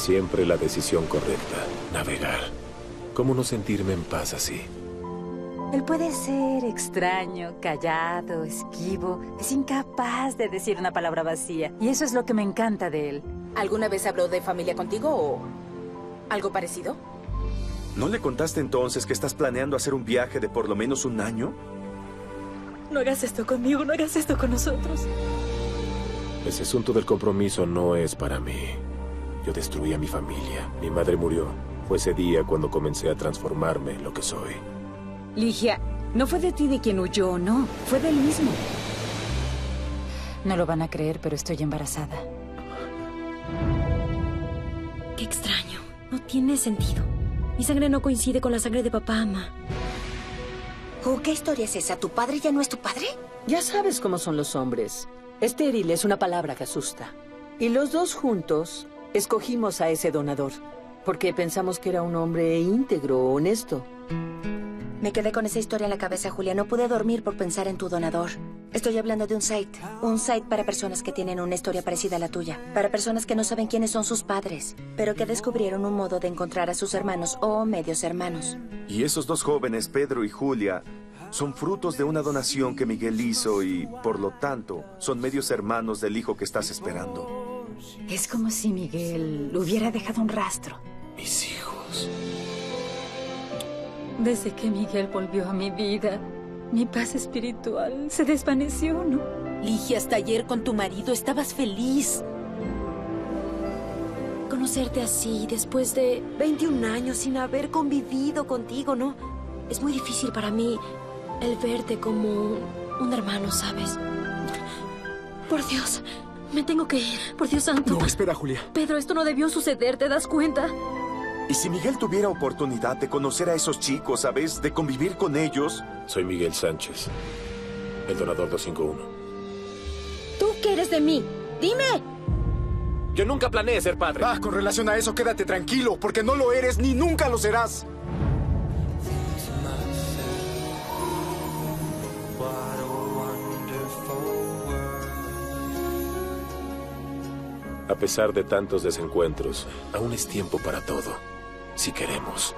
Siempre la decisión correcta. Navegar. ¿Cómo no sentirme en paz así? Él puede ser extraño, callado, esquivo. Es incapaz de decir una palabra vacía. Y eso es lo que me encanta de él. ¿Alguna vez habló de familia contigo o algo parecido? ¿No le contaste entonces que estás planeando hacer un viaje de por lo menos un año? No hagas esto conmigo, no hagas esto con nosotros. Ese asunto del compromiso no es para mí. Yo destruí a mi familia. Mi madre murió. Fue ese día cuando comencé a transformarme en lo que soy. Ligia, no fue de ti de quien huyó, no. Fue del mismo. No lo van a creer, pero estoy embarazada. Qué extraño. No tiene sentido. Mi sangre no coincide con la sangre de papá, ama. Oh, ¿Qué historia es esa? ¿Tu padre ya no es tu padre? Ya sabes cómo son los hombres. Estéril es una palabra que asusta. Y los dos juntos escogimos a ese donador. Porque pensamos que era un hombre íntegro, honesto. Me quedé con esa historia en la cabeza, Julia. No pude dormir por pensar en tu donador. Estoy hablando de un site. Un site para personas que tienen una historia parecida a la tuya. Para personas que no saben quiénes son sus padres, pero que descubrieron un modo de encontrar a sus hermanos o medios hermanos. Y esos dos jóvenes, Pedro y Julia, son frutos de una donación que Miguel hizo y, por lo tanto, son medios hermanos del hijo que estás esperando. Es como si Miguel hubiera dejado un rastro. Mis hijos. Desde que Miguel volvió a mi vida, mi paz espiritual se desvaneció, ¿no? Ligia, hasta ayer con tu marido estabas feliz. Conocerte así, después de 21 años sin haber convivido contigo, ¿no? Es muy difícil para mí el verte como un, un hermano, ¿sabes? Por Dios, me tengo que ir. Por Dios santo. No, espera, Julia. Pedro, esto no debió suceder, ¿te das cuenta? ¿Y si Miguel tuviera oportunidad de conocer a esos chicos, sabes? De convivir con ellos. Soy Miguel Sánchez, el donador 251. ¿Tú qué eres de mí? ¡Dime! Yo nunca planeé ser padre. Ah, con relación a eso, quédate tranquilo, porque no lo eres ni nunca lo serás. A pesar de tantos desencuentros, aún es tiempo para todo, si queremos.